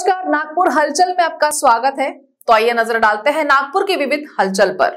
नमस्कार, नागपुर हलचल में आपका स्वागत है। तो आइए नज़र डालते हैं नागपुर की विविध हलचल पर।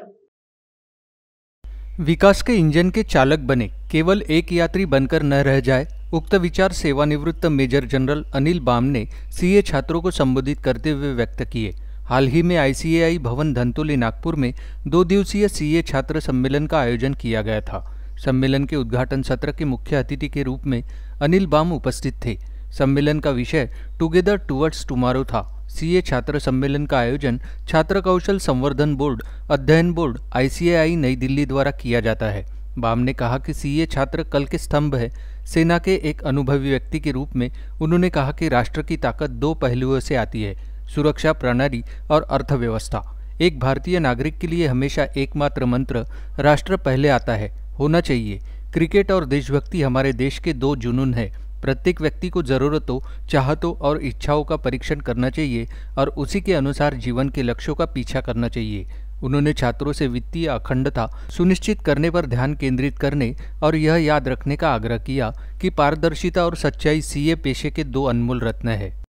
विकास के इंजन के चालक बने, केवल एक यात्री बनकर न रह जाए, उक्त विचार सेवानिवृत्त मेजर जनरल अनिल बाम ने सीए छात्रों को संबोधित करते हुए व्यक्त किए। हाल ही में आईसीएआई भवन धनतोली नागपुर में दो दिवसीय सीए छात्र सम्मेलन का आयोजन किया गया था। सम्मेलन के उद्घाटन सत्र के मुख्य अतिथि के रूप में अनिल बाम उपस्थित थे। सम्मेलन का विषय टुगेदर टुवर्ड्स टुमारो था। सीए छात्र सम्मेलन का आयोजन छात्र कौशल संवर्धन बोर्ड, अध्ययन बोर्ड, आईसीएआई नई दिल्ली द्वारा किया जाता है। बाम ने कहा कि सीए छात्र कल के स्तंभ है। सेना के एक अनुभवी व्यक्ति के रूप में उन्होंने कहा कि राष्ट्र की ताकत दो पहलुओं से आती है, सुरक्षा प्रणाली और अर्थव्यवस्था। एक भारतीय नागरिक के लिए हमेशा एकमात्र मंत्र, राष्ट्र पहले आता है, होना चाहिए। क्रिकेट और देशभक्ति हमारे देश के दो जुनून है। प्रत्येक व्यक्ति को ज़रूरतों, चाहतों और इच्छाओं का परीक्षण करना चाहिए और उसी के अनुसार जीवन के लक्ष्यों का पीछा करना चाहिए। उन्होंने छात्रों से वित्तीय अखंडता सुनिश्चित करने पर ध्यान केंद्रित करने और यह याद रखने का आग्रह किया कि पारदर्शिता और सच्चाई सीए पेशे के दो अनमोल रत्न है।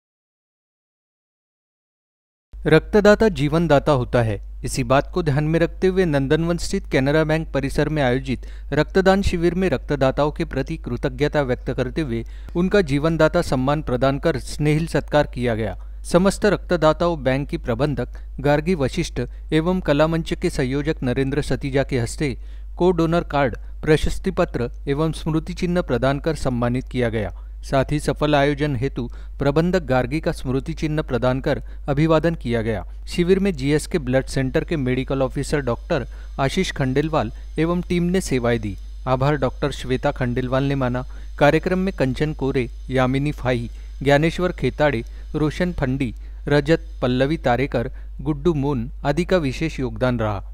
रक्तदाता जीवनदाता होता है। इसी बात को ध्यान में रखते हुए नंदनवन स्थित कैनरा बैंक परिसर में आयोजित रक्तदान शिविर में रक्तदाताओं के प्रति कृतज्ञता व्यक्त करते हुए उनका जीवनदाता सम्मान प्रदान कर स्नेहिल सत्कार किया गया। समस्त रक्तदाताओं, बैंक की प्रबंधक, गार्गी वशिष्ठ एवं कला मंच के संयोजक नरेंद्र सतीजा के हस्ते को डोनर कार्ड, प्रशस्ति पत्र एवं स्मृति चिन्ह प्रदान कर सम्मानित किया गया। साथ ही सफल आयोजन हेतु प्रबंधक गार्गी का स्मृति चिन्ह प्रदान कर अभिवादन किया गया। शिविर में जीएस के ब्लड सेंटर के medical officer doctor Ashish Khandelwal एवं टीम ने सेवाएँ दी। आभार डॉक्टर श्वेता खंडेलवाल ने माना। कार्यक्रम में कंचन कोरे, यामिनी फाही, ज्ञानेश्वर खेताड़े, रोशन फंडी, रजत पल्लवी तारेकर, गुड्डू मून आदि का विशेष योगदान रहा।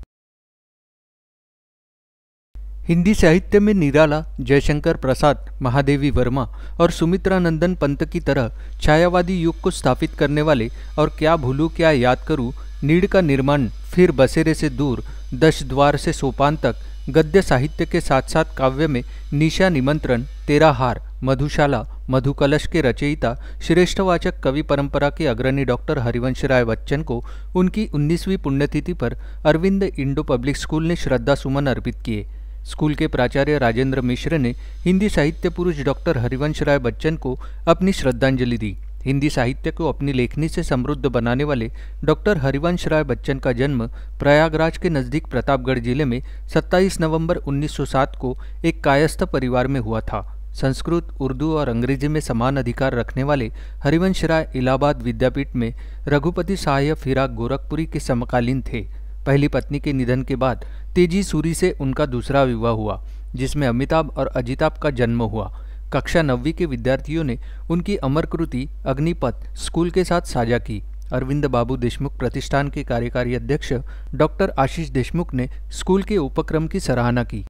हिंदी साहित्य में निराला, जयशंकर प्रसाद, महादेवी वर्मा और सुमित्रा नंदन पंत की तरह छायावादी युग को स्थापित करने वाले और क्या भूलू क्या याद करूँ, नीड़ का निर्माण फिर बसेरे से दूर, दश द्वार से सोपान तक, गद्य साहित्य के साथ साथ काव्य में निशा निमंत्रण, तेरा हार, मधुशाला, मधुकलश के रचयिता श्रेष्ठवाचक कवि परंपरा के अग्रणी डॉक्टर हरिवंश राय बच्चन को उनकी 19वीं पुण्यतिथि पर अरविंद इंडो पब्लिक स्कूल ने श्रद्धा सुमन अर्पित किए। स्कूल के प्राचार्य राजेंद्र मिश्र ने हिंदी साहित्य पुरुष डॉक्टर हरिवंश राय बच्चन को अपनी श्रद्धांजलि दी। हिंदी साहित्य को अपनी लेखनी से समृद्ध बनाने वाले डॉक्टर हरिवंश राय बच्चन का जन्म प्रयागराज के नज़दीक प्रतापगढ़ ज़िले में 27 नवंबर 1907 को एक कायस्थ परिवार में हुआ था। संस्कृत, उर्दू और अंग्रेज़ी में समान अधिकार रखने वाले हरिवंश राय इलाहाबाद विद्यापीठ में रघुपति सहाय फिराक गोरखपुरी के समकालीन थे। पहली पत्नी के निधन के बाद तेज़ी सूरी से उनका दूसरा विवाह हुआ, जिसमें अमिताभ और अजिताभ का जन्म हुआ। कक्षा नवी के विद्यार्थियों ने उनकी अमर कृति अग्निपथ स्कूल के साथ साझा की। अरविंद बाबू देशमुख प्रतिष्ठान के कार्यकारी अध्यक्ष डॉक्टर आशीष देशमुख ने स्कूल के उपक्रम की सराहना की।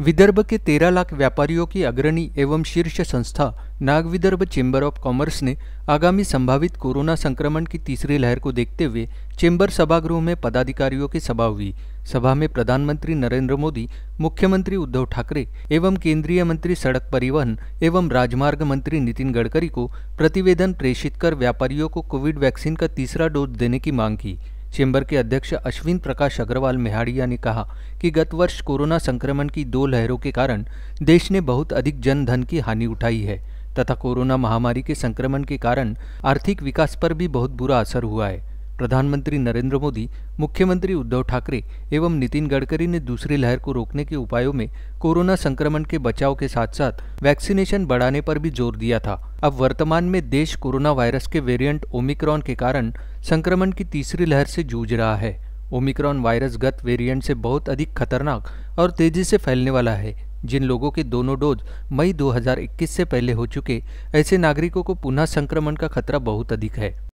विदर्भ के तेरह लाख व्यापारियों की अग्रणी एवं शीर्ष संस्था Nag Vidarbha chamber of commerce ने आगामी संभावित कोरोना संक्रमण की तीसरी लहर को देखते हुए चेंबर सभागृह में पदाधिकारियों की सभा हुई। सभा में प्रधानमंत्री नरेंद्र मोदी, मुख्यमंत्री उद्धव ठाकरे एवं केंद्रीय मंत्री सड़क परिवहन एवं राजमार्ग मंत्री नितिन गडकरी को प्रतिवेदन प्रेषित कर व्यापारियों को कोविड वैक्सीन का तीसरा डोज देने की मांग की। चेंबर के अध्यक्ष अश्विन प्रकाश अग्रवाल मेहाड़िया ने कहा कि गत वर्ष कोरोना संक्रमण की दो लहरों के कारण देश ने बहुत अधिक जन धन की हानि उठाई है, तथा कोरोना महामारी के संक्रमण के कारण आर्थिक विकास पर भी बहुत बुरा असर हुआ है। प्रधानमंत्री नरेंद्र मोदी, मुख्यमंत्री उद्धव ठाकरे एवं नितिन गडकरी ने दूसरी लहर को रोकने के उपायों में कोरोना संक्रमण के बचाव के साथ साथ वैक्सीनेशन बढ़ाने पर भी ज़ोर दिया था। अब वर्तमान में देश कोरोना वायरस के वेरिएंट ओमिक्रॉन के कारण संक्रमण की तीसरी लहर से जूझ रहा है। ओमिक्रॉन वायरस गत वेरिएंट से बहुत अधिक खतरनाक और तेज़ी से फैलने वाला है। जिन लोगों के दोनों डोज मई 2021 से पहले हो चुके, ऐसे नागरिकों को पुनः संक्रमण का खतरा बहुत अधिक है।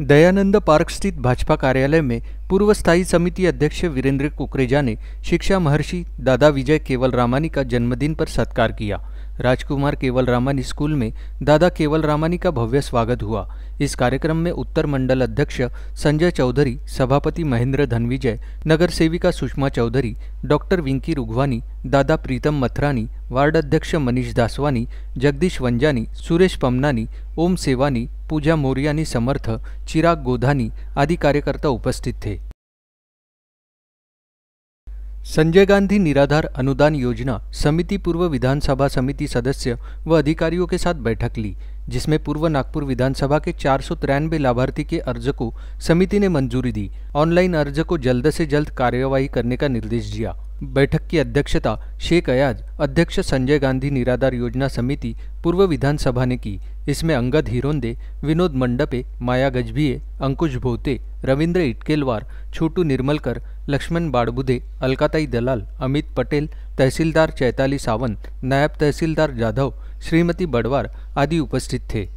दयानंद पार्क स्थित भाजपा कार्यालय में पूर्व स्थायी समिति अध्यक्ष वीरेंद्र कुकरेजा ने शिक्षा महर्षि दादा विजय केवल रामानी का जन्मदिन पर सत्कार किया। राजकुमार केवल रामानी स्कूल में दादा केवल रामानी का भव्य स्वागत हुआ। इस कार्यक्रम में उत्तर मंडल अध्यक्ष संजय चौधरी, सभापति महेंद्र धनविजय, नगर सेविका सुषमा चौधरी, डॉक्टर विंकी रुघवानी, दादा प्रीतम मथरानी, वार्ड अध्यक्ष मनीष दासवानी, जगदीश वंजानी, सुरेश पमनानी, ओम सेवानी, पूजा मोरियानी समर्थ, चिराग गोधानी आदि कार्यकर्ता उपस्थित थे। संजय गांधी निराधार अनुदान योजना समिति पूर्व विधानसभा समिति सदस्य व अधिकारियों के साथ बैठक ली, जिसमें पूर्व नागपुर विधानसभा के चार सौ तिरानवे लाभार्थी के अर्ज़ को समिति ने मंजूरी दी, ऑनलाइन अर्ज़ को जल्द से जल्द कार्यवाही करने का निर्देश दिया। बैठक की अध्यक्षता शेख अयाज, अध्यक्ष संजय गांधी निराधार योजना समिति पूर्व विधानसभा ने की इसमें अंगद हिरोंदे, विनोद मंडपे, माया गजभिये, अंकुश भोते, रविंद्र इटकेलवार, छोटू निर्मलकर, लक्ष्मण बाड़बुदे, अलकाताई दलाल, अमित पटेल, तहसीलदार चैताली सावंत, नायब तहसीलदार जाधव, श्रीमती बड़वार आदि उपस्थित थे।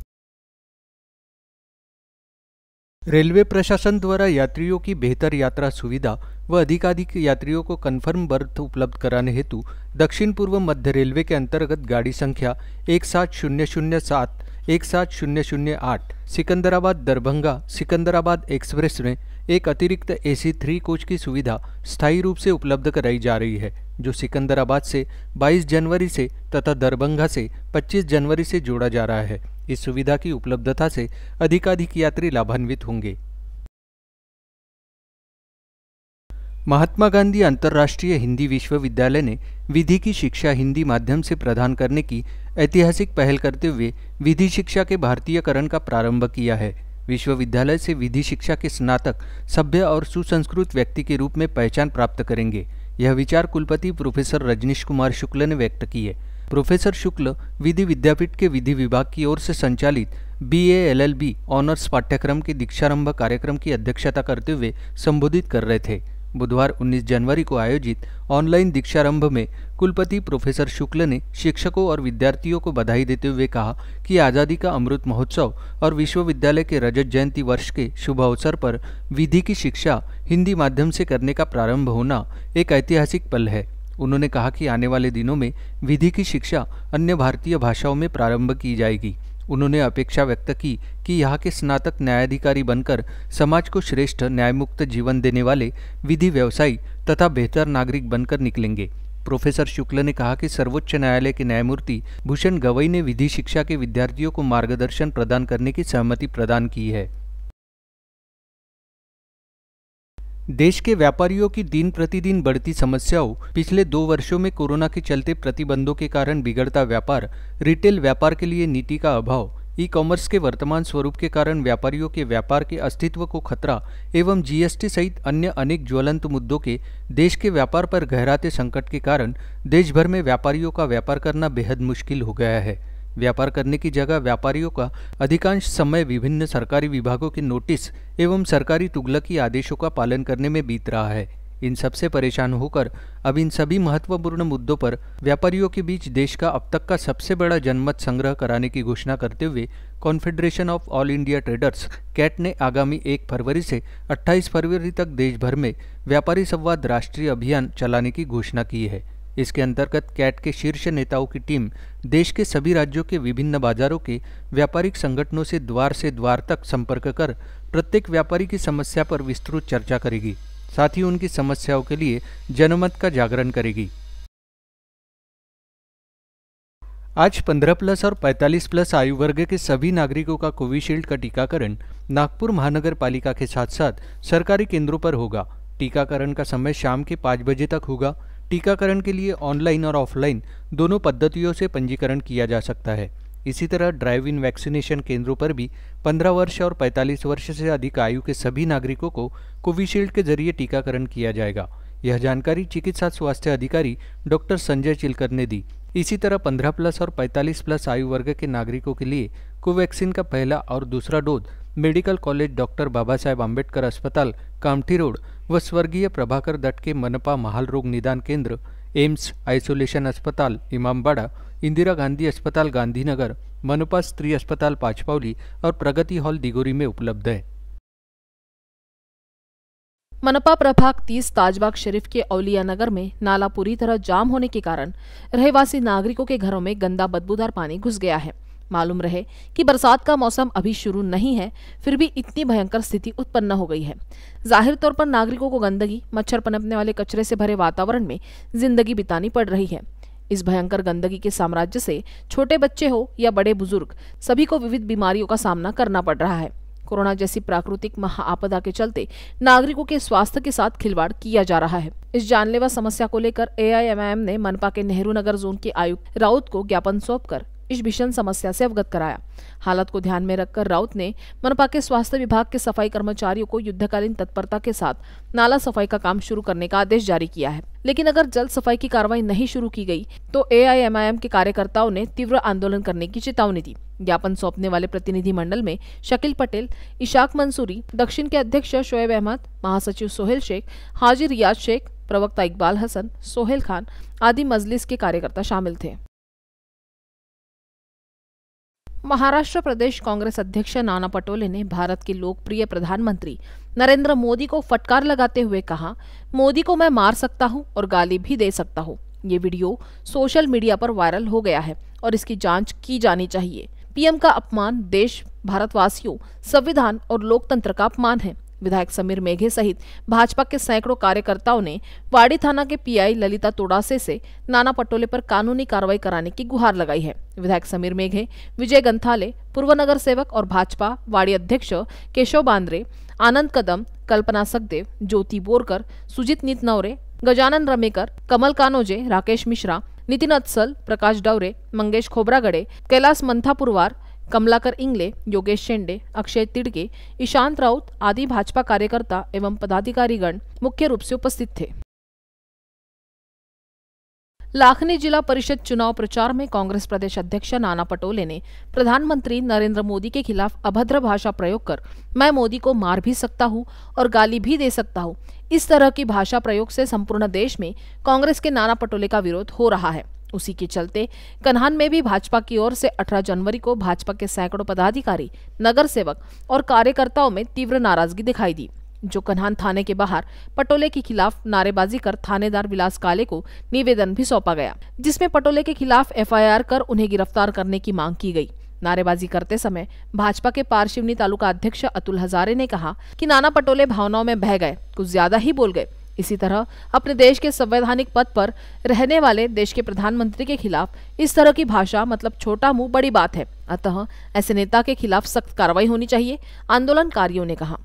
रेलवे प्रशासन द्वारा यात्रियों की बेहतर यात्रा सुविधा व अधिकाधिक यात्रियों को कन्फर्म बर्थ उपलब्ध कराने हेतु दक्षिण पूर्व मध्य रेलवे के अंतर्गत गाड़ी संख्या एक सात शून्य शून्य सात एक सात शून्य शून्य आठ, सिकंदराबाद दरभंगा, सिकंदराबाद एक्सप्रेस में एक अतिरिक्त ए सी थ्री कोच की सुविधा स्थायी रूप से उपलब्ध कराई जा रही है, जो सिकंदराबाद से 22 जनवरी से तथा दरभंगा से 25 जनवरी से जोड़ा जा रहा है। इस सुविधा की उपलब्धता से अधिकाधिक यात्री लाभान्वित होंगे। महात्मा गांधी अंतर्राष्ट्रीय हिंदी विश्वविद्यालय ने विधि की शिक्षा हिंदी माध्यम से प्रदान करने की ऐतिहासिक पहल करते हुए विधि शिक्षा के भारतीयकरण का प्रारंभ किया है। विश्वविद्यालय से विधि शिक्षा के स्नातक, सभ्य और सुसंस्कृत व्यक्ति के रूप में पहचान प्राप्त करेंगे। यह विचार कुलपति प्रोफेसर रजनीश कुमार शुक्ल ने व्यक्त की है प्रोफेसर शुक्ल विधि विद्यापीठ के विधि विभाग की ओर से संचालित B L L B honours पाठ्यक्रम के दीक्षारंभ कार्यक्रम की अध्यक्षता करते हुए संबोधित कर रहे थे। बुधवार 19 जनवरी को आयोजित ऑनलाइन दीक्षारंभ में कुलपति प्रोफेसर शुक्ल ने शिक्षकों और विद्यार्थियों को बधाई देते हुए कहा कि आज़ादी का अमृत महोत्सव और विश्वविद्यालय के रजत जयंती वर्ष के शुभ अवसर पर विधि की शिक्षा हिंदी माध्यम से करने का प्रारंभ होना एक ऐतिहासिक पल है। उन्होंने कहा कि आने वाले दिनों में विधि की शिक्षा अन्य भारतीय भाषाओं में प्रारंभ की जाएगी। उन्होंने अपेक्षा व्यक्त की कि यहाँ के स्नातक न्यायाधिकारी बनकर समाज को श्रेष्ठ, न्यायमुक्त जीवन देने वाले विधि व्यवसायी तथा बेहतर नागरिक बनकर निकलेंगे। प्रोफेसर शुक्ल ने कहा कि सर्वोच्च न्यायालय के न्यायमूर्ति भूषण गवई ने विधि शिक्षा के विद्यार्थियों को मार्गदर्शन प्रदान करने की सहमति प्रदान की है। देश के व्यापारियों की दिन प्रतिदिन बढ़ती समस्याओं, पिछले दो वर्षों में कोरोना के चलते प्रतिबंधों के कारण बिगड़ता व्यापार, रिटेल व्यापार के लिए नीति का अभाव ई कॉमर्स के वर्तमान स्वरूप के कारण व्यापारियों के व्यापार के अस्तित्व को खतरा एवं जीएसटी सहित अन्य अनेक ज्वलंत मुद्दों के देश के व्यापार पर गहराते संकट के कारण देश भर में व्यापारियों का व्यापार करना बेहद मुश्किल हो गया है। व्यापार करने की जगह व्यापारियों का अधिकांश समय विभिन्न सरकारी विभागों के नोटिस एवं सरकारी तुगलकी आदेशों का पालन करने में बीत रहा है। इन सबसे परेशान होकर अब इन सभी महत्वपूर्ण मुद्दों पर व्यापारियों के बीच देश का अब तक का सबसे बड़ा जनमत संग्रह कराने की घोषणा करते हुए confederation of all India traders CAT ने आगामी एक फरवरी से 28 फरवरी तक देश भर में व्यापारी संवाद राष्ट्रीय अभियान चलाने की घोषणा की है। इसके अंतर्गत कैट के शीर्ष नेताओं की टीम देश के सभी राज्यों के विभिन्न बाजारों के व्यापारिक संगठनों से द्वार से द्वार तक संपर्क कर प्रत्येक व्यापारी की समस्या पर विस्तृत चर्चा करेगी, साथ ही उनकी समस्याओं के लिए जनमत का जागरण करेगी। आज 15 प्लस और 45 प्लस आयु वर्ग के सभी नागरिकों का कोविशील्ड का टीकाकरण नागपुर महानगर पालिका के साथ साथ सरकारी केंद्रों पर होगा। टीकाकरण का समय शाम के पाँच बजे तक होगा। टीकाकरण के लिए ऑनलाइन और ऑफलाइन दोनों पद्धतियों से पंजीकरण किया जा सकता है। इसी तरह ड्राइव इन वैक्सीनेशन केंद्रों पर भी 15 वर्ष और 45 वर्ष से अधिक आयु के सभी नागरिकों को कोविशील्ड के ज़रिए टीकाकरण किया जाएगा। यह जानकारी चिकित्सा स्वास्थ्य अधिकारी डॉक्टर संजय चिलकर ने दी। इसी तरह 15 प्लस और 45 प्लस आयु वर्ग के नागरिकों के लिए कोवैक्सीन का पहला और दूसरा dose medical college doctor Baba Saheb Ambedkar अस्पताल, कामठी रोड व स्वर्गीय प्रभाकर दत्त के मनपा महाल रोग निदान केंद्र, एम्स आइसोलेशन अस्पताल, इमामबाड़ा, इंदिरा गांधी अस्पताल, गांधीनगर, मनपा स्त्री अस्पताल, पाचपावली और प्रगति हॉल दिगोरी में उपलब्ध है। मनपा प्रभाग तीस ताजबाग शरीफ के औलिया नगर में नाला पूरी तरह जाम होने के कारण रहवासी नागरिकों के घरों में गंदा बदबूदार पानी घुस गया है। मालूम रहे कि बरसात का मौसम अभी शुरू नहीं है, फिर भी इतनी भयंकर स्थिति उत्पन्न हो गई है। ज़ाहिर तौर पर नागरिकों को गंदगी, मच्छर पनपने वाले कचरे से भरे वातावरण में ज़िंदगी बितानी पड़ रही है। इस भयंकर गंदगी के साम्राज्य से छोटे बच्चे हो या बड़े बुज़ुर्ग, सभी को विविध बीमारियों का सामना करना पड़ रहा है। कोरोना जैसी प्राकृतिक महाआपदा के चलते नागरिकों के स्वास्थ्य के साथ खिलवाड़ किया जा रहा है। इस जानलेवा समस्या को लेकर एआईएमआईएम ने मनपा के नेहरू नगर जोन के आयुक्त राउत को ज्ञापन सौंपकर इस भीषण समस्या से अवगत कराया। हालत को ध्यान में रखकर राउत ने मनपा के स्वास्थ्य विभाग के सफ़ाई कर्मचारियों को युद्धकालीन तत्परता के साथ नाला सफ़ाई का काम शुरू करने का आदेश जारी किया है। लेकिन अगर जल सफ़ाई की कार्रवाई नहीं शुरू की गई तो एआईएमआईएम के कार्यकर्ताओं ने तीव्र आंदोलन करने की चेतावनी दी। ज्ञापन सौंपने वाले प्रतिनिधि मंडल में शकील पटेल, इशाक मंसूरी, दक्षिण के अध्यक्ष शोएब अहमद, महासचिव सोहेल शेख हाजी रियाज शेख, प्रवक्ता इकबाल हसन, सोहेल खान आदि मजलिस के कार्यकर्ता शामिल थे। महाराष्ट्र प्रदेश कांग्रेस अध्यक्ष नाना पटोले ने भारत के लोकप्रिय प्रधानमंत्री नरेंद्र मोदी को फटकार लगाते हुए कहा, मोदी को मैं मार सकता हूँ और गाली भी दे सकता हूँ। ये वीडियो सोशल मीडिया पर वायरल हो गया है और इसकी जाँच की जानी चाहिए। पीएम का अपमान देश, भारतवासियों, संविधान और लोकतंत्र का अपमान है। विधायक समीर मेघे सहित भाजपा के सैकड़ों कार्यकर्ताओं ने वाड़ी थाना के पीआई ललिता तोड़ासे से नाना पटोले पर कानूनी कार्रवाई कराने की गुहार लगाई है। विधायक समीर मेघे, विजय गंथाले, पूर्व नगर सेवक और भाजपा वाड़ी अध्यक्ष केशव बांद्रे, आनंद कदम, कल्पना सखदेव ज्योति बोरकर, सुजीत नितनवरे गजानन रमेकर, कमल कानोजे, राकेश मिश्रा, नितिन अत्सल, प्रकाश डवरे मंगेश खोबरागडे कैलास मंथापुरवार कमलाकर इंगले, योगेश शेंडे, अक्षय तिड़के, ईशांत राउत आदि भाजपा कार्यकर्ता एवं पदाधिकारीगण मुख्य रूप से उपस्थित थे। लाखनी जिला परिषद चुनाव प्रचार में कांग्रेस प्रदेश अध्यक्ष नाना पटोले ने प्रधानमंत्री नरेंद्र मोदी के खिलाफ अभद्र भाषा प्रयोग कर, मैं मोदी को मार भी सकता हूँ और गाली भी दे सकता हूँ। इस तरह की भाषा प्रयोग से संपूर्ण देश में कांग्रेस के नाना पटोले का विरोध हो रहा है। उसी के चलते कन्हान में भी भाजपा की ओर से 18 जनवरी को भाजपा के सैकड़ों पदाधिकारी, नगर सेवक और कार्यकर्ताओं में तीव्र नाराज़गी दिखाई दी, जो कन्हान थाने के बाहर पटोले के खिलाफ नारेबाजी कर थानेदार विलास काले को निवेदन भी सौंपा गया, जिसमें पटोले के खिलाफ एफआईआर कर उन्हें गिरफ़्तार करने की मांग की गई। नारेबाजी करते समय भाजपा के पारशिवनी तालुका अध्यक्ष अतुल हजारे ने कहा कि नाना पटोले भावनाओं में बह गए, कुछ ज़्यादा ही बोल गए। इसी तरह अपने देश के संवैधानिक पद पर रहने वाले देश के प्रधानमंत्री के खिलाफ इस तरह की भाषा मतलब छोटा मुँह, बड़ी बात है। अतः ऐसे नेता के खिलाफ सख्त कार्रवाई होनी चाहिए, आंदोलनकारियों ने कहा।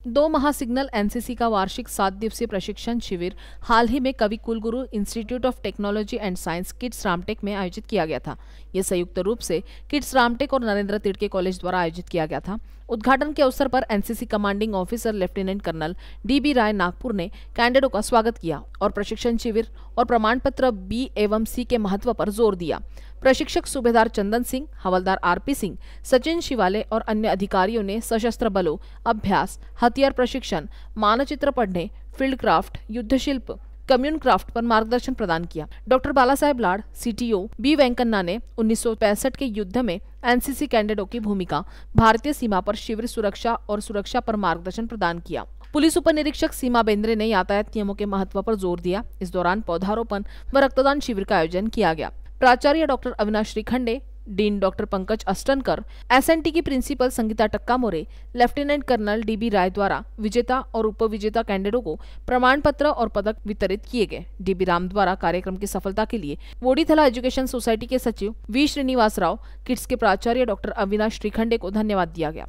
दो महासिग्नल एनसीसी का वार्षिक सात दिवसीय प्रशिक्षण शिविर हाल ही में Kavi Kulguru institute of technology and science KITS Ramtek में आयोजित किया गया था। यह संयुक्त रूप से किड्स रामटेक और नरेंद्र तिड़के कॉलेज द्वारा आयोजित किया गया था। उद्घाटन के अवसर पर NCC commanding officer lieutenant colonel DB Rai Nagpur ने कैंडेटों का स्वागत किया और प्रशिक्षण शिविर और प्रमाण पत्र बी एवं सी के महत्व पर ज़ोर दिया। प्रशिक्षक सूबेदार चंदन सिंह, हवलदार आरपी सिंह, सचिन शिवाले और अन्य अधिकारियों ने सशस्त्र बलों, अभ्यास, हथियार प्रशिक्षण, मानचित्र पढ़ने, फ़ील्ड क्राफ्ट युद्ध शिल्प कम्युन क्राफ्ट पर मार्गदर्शन प्रदान किया। Doctor Bala Saheb Lad CTO B Venkanna ने उन्नीस सौ पैंसठ के युद्ध में एनसीसी कैंडेटों की भूमिका, भारतीय सीमा पर शिविर सुरक्षा और सुरक्षा पर मार्गदर्शन प्रदान किया। पुलिस उप निरीक्षक सीमा बेंद्रे ने यातायात नियमों के महत्व पर ज़ोर दिया। इस दौरान पौधारोपण व रक्तदान शिविर का आयोजन किया गया। प्राचार्य doctor Avinash Shrikhande dean doctor Pankaj Ashtankar SNT की principal Sangeeta Takka More lieutenant colonel DB Rai द्वारा विजेता और उपविजेता कैंडिडेटों को प्रमाण पत्र और पदक वितरित किए गए। डीबी राम द्वारा कार्यक्रम की सफलता के लिए वोडीथला एजुकेशन सोसाइटी के सचिव वी श्रीनिवास राव, किड्स के प्राचार्य डॉक्टर अविनाश श्रीखंडे को धन्यवाद दिया गया।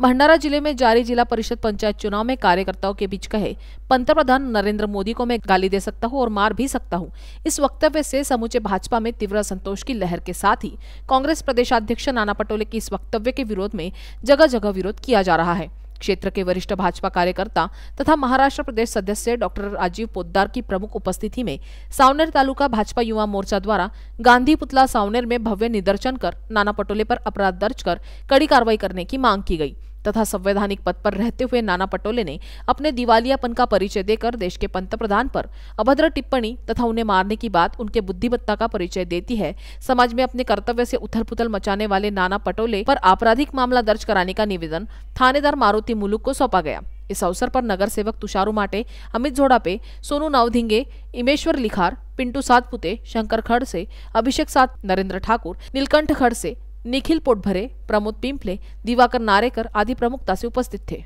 भंडारा ज़िले में जारी जिला परिषद पंचायत चुनाव में कार्यकर्ताओं के बीच कहे, पंतप्रधान नरेंद्र मोदी को मैं गाली दे सकता हूँ और मार भी सकता हूँ। इस वक्तव्य से समूचे भाजपा में तीव्र संतोष की लहर के साथ ही कांग्रेस प्रदेशाध्यक्ष नाना पटोले के इस वक्तव्य के विरोध में जगह जगह विरोध किया जा रहा है। क्षेत्र के वरिष्ठ भाजपा कार्यकर्ता तथा महाराष्ट्र प्रदेश सदस्य डॉक्टर राजीव पोद्दार की प्रमुख उपस्थिति में सावनेर तालुका भाजपा युवा मोर्चा द्वारा गांधी पुतला सावनेर में भव्य निदर्शन कर नाना पटोले पर अपराध दर्ज कर कड़ी कार्रवाई करने की मांग की गई। तथा संवैधानिक पद पर रहते हुए नाना पटोले ने अपने दिवालियापन का परिचय देकर देश के पंतप्रधान पर अभद्र टिप्पणी तथा उन्हें मारने की बात उनके बुद्धिमत्ता का परिचय देती है। समाज में अपने कर्तव्य से उथल पुथल मचाने वाले नाना पटोले पर आपराधिक मामला दर्ज कराने का निवेदन थानेदार मारुति मुलुक को सौंपा गया। इस अवसर पर नगर सेवक तुषारू माटे, अमित झोड़ापे, सोनू नावधिंगे, इमेश्वर लिखार, पिंटू सातपुते, शंकर खड़ से, अभिषेक सात, नरेंद्र ठाकुर, नीलकंठ खड़ से निखिल पोटभरे प्रमोद पिंपले दिवाकर नारेकर आदि प्रमुखता से उपस्थित थे।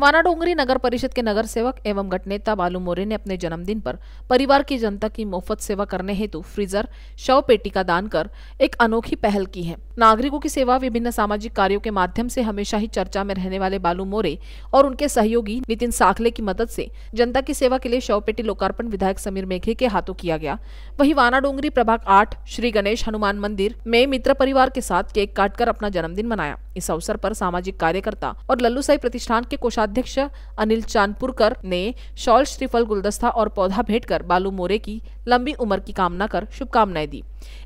वानाडोंगरी नगर परिषद के नगर सेवक एवं गटनेता बालू मोरे ने अपने जन्मदिन पर परिवार की जनता की मुफ़्त सेवा करने हेतु फ्रीजर, शव पेटी का दान कर एक अनोखी पहल की है। नागरिकों की सेवा विभिन्न सामाजिक कार्यों के माध्यम से हमेशा ही चर्चा में रहने वाले बालू मोरे और उनके सहयोगी नितिन साखले की मदद से जनता की सेवा के लिए शव पेटी लोकार्पण विधायक समीर मेघे के हाथों किया गया। वही वानाडोंगरी प्रभाग आठ, श्री गणेश हनुमान मंदिर में मित्र परिवार के साथ केक काटकर अपना जन्मदिन मनाया। इस अवसर पर सामाजिक कार्यकर्ता और लल्लू साई प्रतिष्ठान के कोषाध्यक्ष अनिल चांदपुरकर ने शॉल, श्रीफल, गुलदस्ता और पौधा भेंट कर बालू मोरे की लंबी उम्र की कामना कर शुभकामनाएँ दी।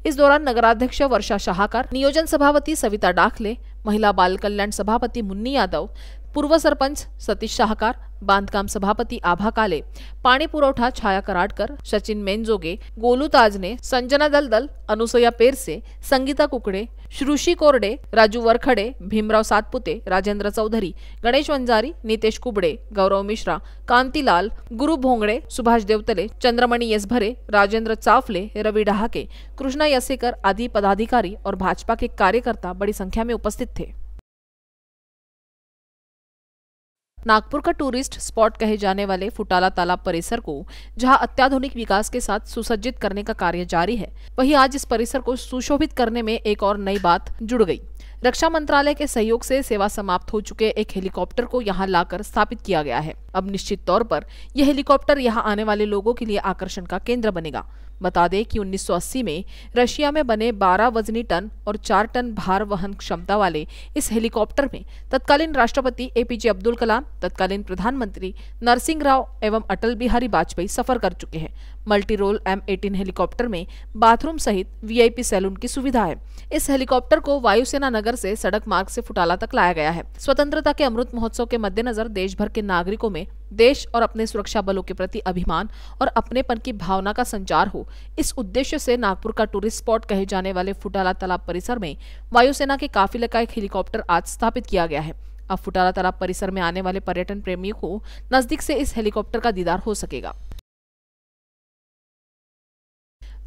इस दौरान नगराध्यक्ष वर्षा शाहकर, नियोजन सभापति सविता डाखले, महिला बाल कल्याण सभापति मुन्नी यादव पूर्व सरपंच सतीश शाहकार, बांधकाम सभापती आभा काले, पाणी पुरवठा छाया कराडकर, सचिन मेनजोगे, गोलू ताजने, संजना दलदल अनुसया पेरसे, संगीता कुकडे, श्रुषी कोरडे, राजू वरखडे, भीमराव सातपुते, राजेंद्र चौधरी, गणेश वंजारी, नितेश कुबडे, गौरव मिश्रा, कांतीलाल, गुरु भोंगडे, सुभाष देवतले, चंद्रमणी येसभरे, राजेंद्र चाफले, रवि डहाके, कृष्णा यसेकर आदि पदाधिकारी और भाजपा के कार्यकर्ता बड़ी संख्या में उपस्थित थे। नागपुर का टूरिस्ट स्पॉट कहे जाने वाले फुटाला तालाब परिसर को, जहाँ अत्याधुनिक विकास के साथ सुसज्जित करने का कार्य जारी है, वहीं आज इस परिसर को सुशोभित करने में एक और नई बात जुड़ गई। रक्षा मंत्रालय के सहयोग से सेवा समाप्त हो चुके एक हेलीकॉप्टर को यहाँ लाकर स्थापित किया गया है। अब निश्चित तौर पर यह हेलीकॉप्टर यहाँ आने वाले लोगों के लिए आकर्षण का केंद्र बनेगा। बता दें कि 1980 में रशिया में बने 12 वजनी टन और 4 टन भार वहन क्षमता वाले इस हेलीकॉप्टर में तत्कालीन राष्ट्रपति एपीजे अब्दुल कलाम, तत्कालीन प्रधानमंत्री नरसिंह राव एवं अटल बिहारी वाजपेयी सफ़र कर चुके हैं। Multi role M eighteen helicopter में बाथरूम सहित वीआईपी सैलून की सुविधा है। इस हेलीकॉप्टर को वायुसेना नगर से सड़क मार्ग से फुटाला तक लाया गया है। स्वतंत्रता के अमृत महोत्सव के मद्देनजर देश भर के नागरिकों में देश और अपने सुरक्षा बलों के प्रति अभिमान और अपनेपन की भावना का संचार हो। इस उद्देश्य से नागपुर का टूरिस्ट स्पॉट कहे जाने वाले फुटाला तालाब परिसर में वायुसेना के काफिले का एक हेलीकॉप्टर आज स्थापित किया गया है। अब फुटाला तालाब परिसर में आने वाले पर्यटन प्रेमियों को नज़दीक से इस हेलीकॉप्टर का दीदार हो सकेगा।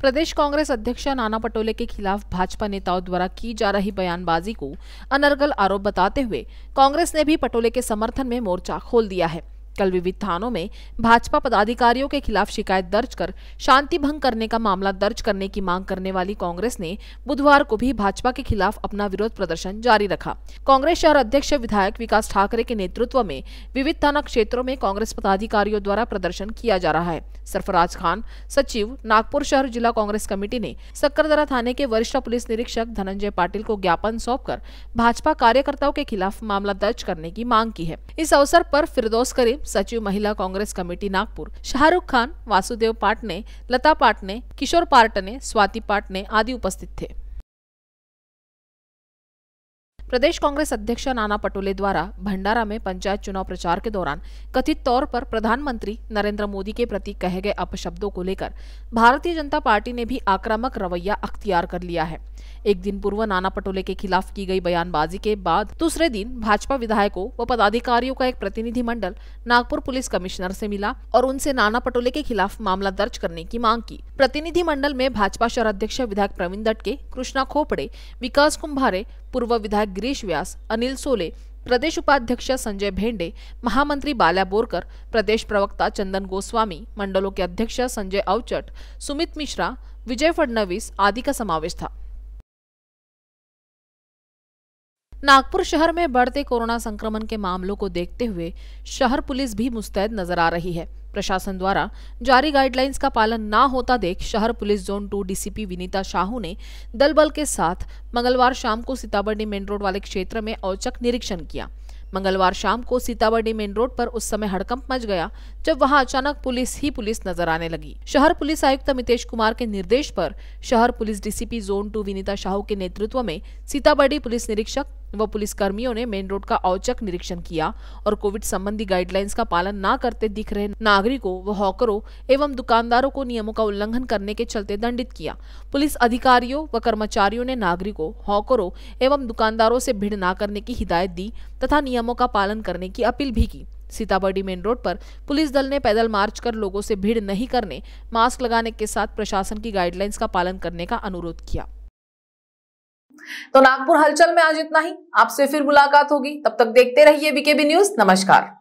प्रदेश कांग्रेस अध्यक्ष नाना पटोले के खिलाफ भाजपा नेताओं द्वारा की जा रही बयानबाजी को अनर्गल आरोप बताते हुए कांग्रेस ने भी पटोले के समर्थन में मोर्चा खोल दिया है। कल विविध थानों में भाजपा पदाधिकारियों के खिलाफ शिकायत दर्ज कर शांति भंग करने का मामला दर्ज करने की मांग करने वाली कांग्रेस ने बुधवार को भी भाजपा के खिलाफ अपना विरोध प्रदर्शन जारी रखा। कांग्रेस शहर अध्यक्ष विधायक विकास ठाकरे के नेतृत्व में विविध थाना क्षेत्रों में कांग्रेस पदाधिकारियों द्वारा प्रदर्शन किया जा रहा है। सरफराज खान, सचिव, नागपुर शहर जिला कांग्रेस कमेटी ने सक्करदरा थाने के वरिष्ठ पुलिस निरीक्षक धनंजय पाटिल को ज्ञापन सौंपकर भाजपा कार्यकर्ताओं के खिलाफ मामला दर्ज करने की मांग की है। इस अवसर पर फिरदौस करीम सचिव महिला कांग्रेस कमेटी नागपुर। शाहरुख खान, वासुदेव पाटने लता पाटने किशोर पाटने स्वाति पाटने आदि उपस्थित थे। प्रदेश कांग्रेस अध्यक्ष नाना पटोले द्वारा भंडारा में पंचायत चुनाव प्रचार के दौरान कथित तौर पर प्रधानमंत्री नरेंद्र मोदी के प्रति कहे गए अपशब्दों को लेकर भारतीय जनता पार्टी ने भी आक्रामक रवैया अख्तियार कर लिया है। एक दिन पूर्व नाना पटोले के खिलाफ की गई बयानबाजी के बाद दूसरे दिन भाजपा विधायकों व पदाधिकारियों का एक प्रतिनिधि मंडल नागपुर पुलिस कमिश्नर से मिला और उनसे नाना पटोले के खिलाफ मामला दर्ज करने की मांग की। प्रतिनिधि मंडल में भाजपा शहर अध्यक्ष विधायक प्रवीण दटके कृष्णा खोपड़े, विकास कुंभारे पूर्व विधायक गिरीश व्यास, अनिल सोले, प्रदेश उपाध्यक्ष संजय भेंडे, महामंत्री बाला बोरकर, प्रदेश प्रवक्ता चंदन गोस्वामी, मंडलों के अध्यक्ष संजय अवचट सुमित मिश्रा, विजय फडणवीस आदि का समावेश था। नागपुर शहर में बढ़ते कोरोना संक्रमण के मामलों को देखते हुए शहर पुलिस भी मुस्तैद नज़र आ रही है। प्रशासन द्वारा जारी गाइडलाइंस का पालन न होता देख शहर police zone two DCP Vinita Shahu ने दल बल के साथ मंगलवार शाम को सीताबर्डी मेन रोड वाले क्षेत्र में औचक निरीक्षण किया। मंगलवार शाम को सीताबर्डी मेन रोड पर उस समय हड़कंप मच गया, जब वहाँ अचानक पुलिस ही पुलिस नज़र आने लगी। शहर पुलिस आयुक्त मितेश कुमार के निर्देश पर शहर police DCP zone two Vinita Shahu के नेतृत्व में सीताबर्डी पुलिस निरीक्षक व पुलिस कर्मियों ने मेन रोड का औचक निरीक्षण किया और कोविड संबंधी गाइडलाइंस का पालन न करते दिख रहे नागरिकों व हॉकरों एवं दुकानदारों को नियमों का उल्लंघन करने के चलते दंडित किया। पुलिस अधिकारियों व कर्मचारियों ने नागरिकों हॉकरों एवं दुकानदारों से भीड़ न करने की हिदायत दी तथा नियमों का पालन करने की अपील भी की। सीताबर्डी मेन रोड पर पुलिस दल ने पैदल मार्च कर लोगों से भीड़ नहीं करने, मास्क लगाने के साथ प्रशासन की गाइडलाइंस का पालन करने का अनुरोध किया। तो नागपुर हलचल में आज इतना ही। आपसे फिर मुलाकात होगी। तब तक देखते रहिए बीकेबी न्यूज़ नमस्कार।